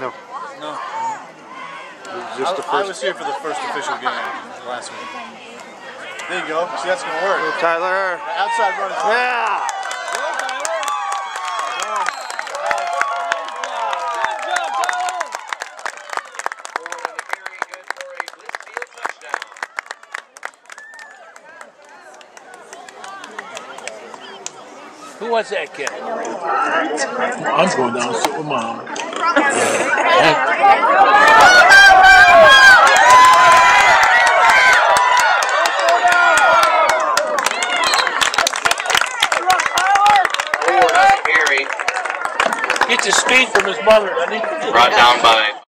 No. No. It was just the I, I first. was here for the first official game last week. There you go. See, that's going to work. Tyler. Outside run is Yeah. Who was that kid? I'm going down to sit with mom. Get the speed from his mother. Need Brought down by